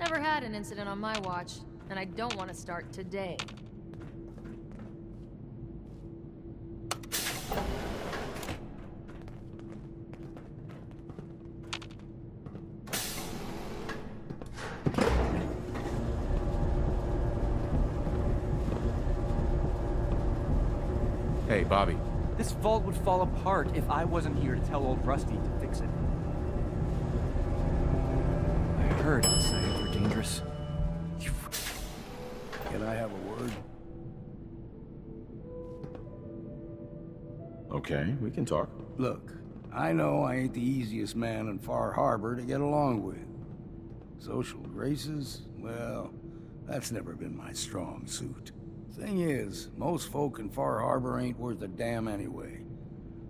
Never had an incident on my watch, and I don't want to start today. Hey, Bobby. This vault would fall apart if I wasn't here to tell old Rusty to fix it. I heard outsiders I have a word? Okay, we can talk. Look, I know I ain't the easiest man in Far Harbor to get along with. Social graces? Well, that's never been my strong suit. Thing is, most folk in Far Harbor ain't worth a damn anyway.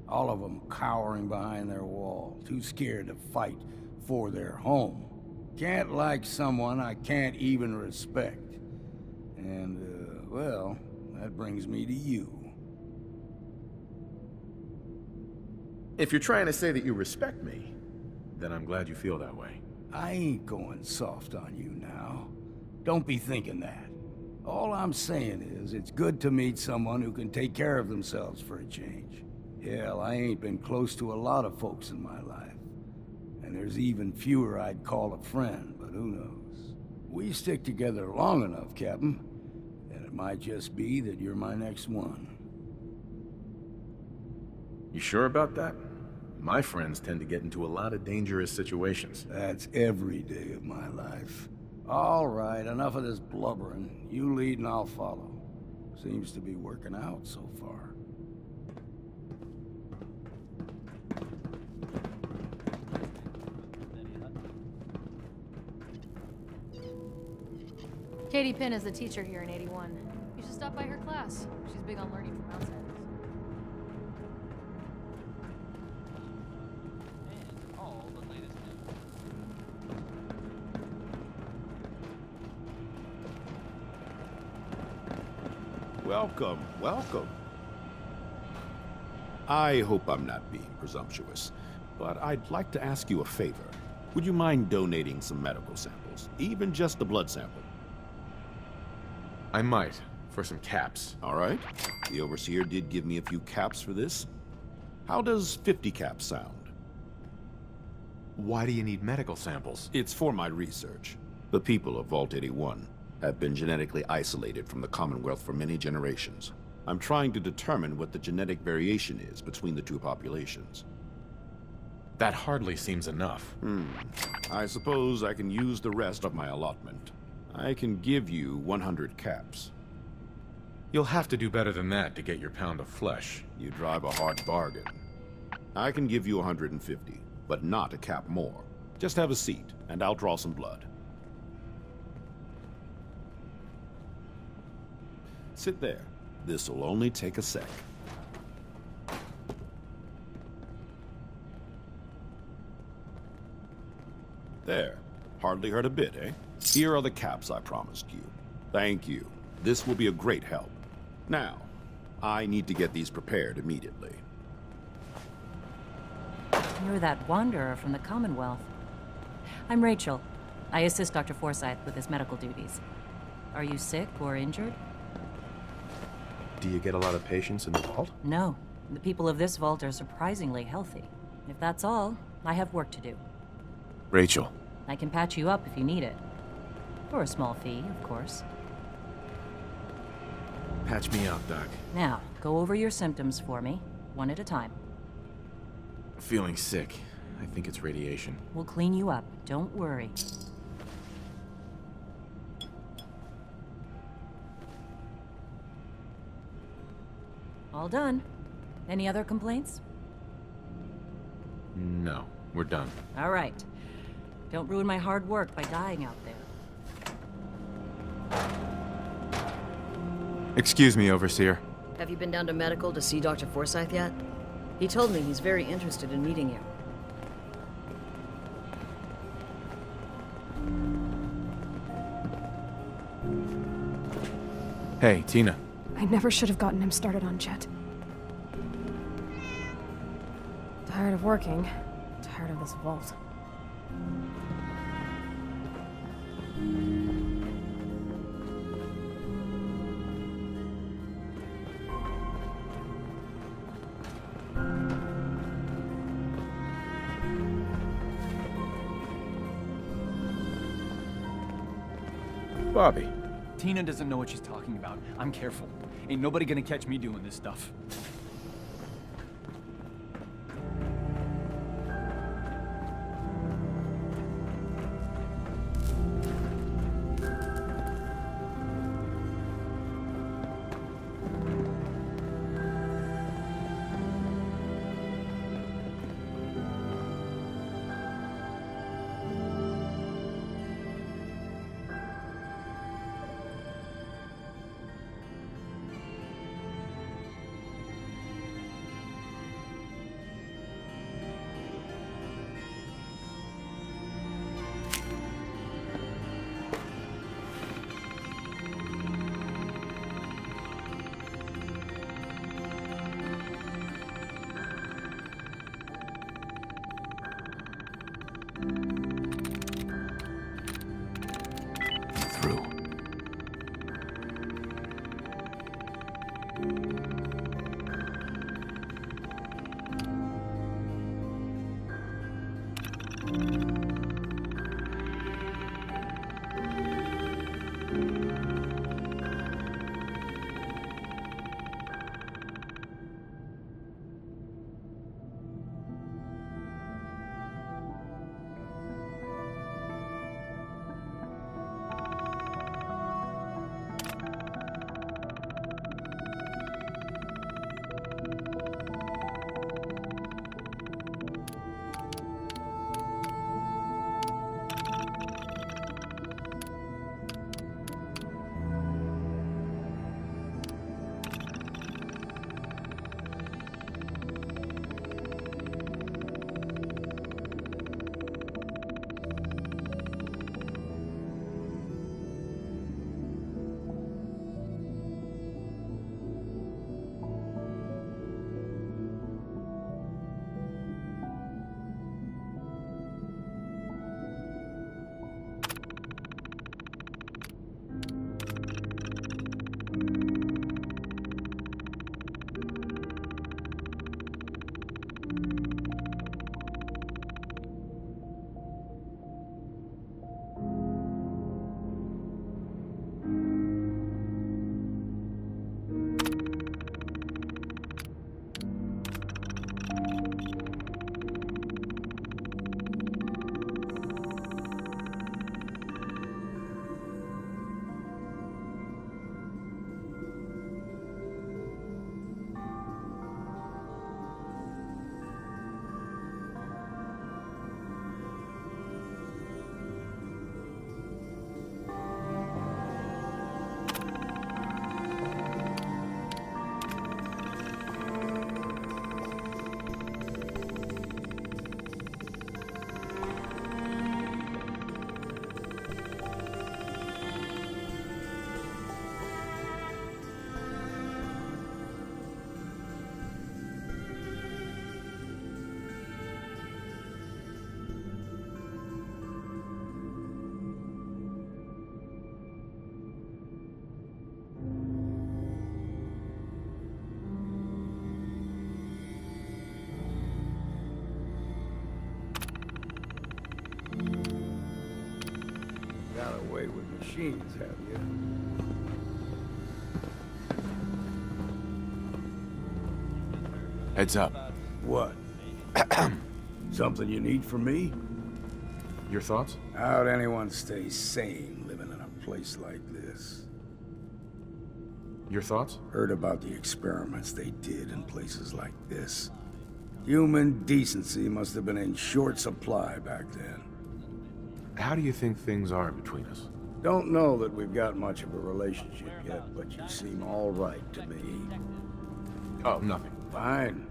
All of them cowering behind their wall, too scared to fight for their home. Can't like someone I can't even respect. And, uh, well, that brings me to you. If you're trying to say that you respect me, then I'm glad you feel that way. I ain't going soft on you now. Don't be thinking that. All I'm saying is, it's good to meet someone who can take care of themselves for a change. Hell, I ain't been close to a lot of folks in my life. And there's even fewer I'd call a friend, but who knows? We stick together long enough, Captain, it might just be that you're my next one. You sure about that? My friends tend to get into a lot of dangerous situations. That's every day of my life. All right, enough of this blubbering. You lead and I'll follow. Seems to be working out so far. Katie Pinn is the teacher here in 81. You should stop by her class. She's big on learning from outsiders. Welcome, welcome. I hope I'm not being presumptuous, but I'd like to ask you a favor. Would you mind donating some medical samples, even just a blood sample? I might, for some caps. All right. The Overseer did give me a few caps for this. How does 50 caps sound? Why do you need medical samples? It's for my research. The people of Vault 81 have been genetically isolated from the Commonwealth for many generations. I'm trying to determine what the genetic variation is between the two populations. That hardly seems enough. Hmm. I suppose I can use the rest of my allotment. I can give you 100 caps. You'll have to do better than that to get your pound of flesh. You drive a hard bargain. I can give you 150, but not a cap more. Just have a seat, and I'll draw some blood. Sit there. This'll only take a sec. There. Hardly hurt a bit, eh? Here are the caps I promised you. Thank you. This will be a great help. Now, I need to get these prepared immediately. You're that wanderer from the Commonwealth. I'm Rachel. I assist Dr. Forsythe with his medical duties. Are you sick or injured? Do you get a lot of patients in the vault? No. The people of this vault are surprisingly healthy. If that's all, I have work to do. Rachel. I can patch you up if you need it. For a small fee, of course. Patch me up, Doc. Now, go over your symptoms for me, one at a time. Feeling sick. I think it's radiation. We'll clean you up. Don't worry. All done. Any other complaints? No, we're done. All right. Don't ruin my hard work by dying out there. Excuse me, Overseer. Have you been down to medical to see Dr. Forsythe yet? He told me he's very interested in meeting you. Hey, Tina. I never should have gotten him started on Jet. Tired of working. Tired of this vault. Bobby, Tina doesn't know what she's talking about. I'm careful. Ain't nobody gonna catch me doing this stuff. Away with machines, have you? heads up. What? Something you need from me? Your thoughts? How'd anyone stay sane living in a place like this? Your thoughts? Heard about the experiments they did in places like this. Human decency must have been in short supply back then. How do you think things are between us? Don't know that we've got much of a relationship yet, but you seem all right to me. Oh, nothing. Fine.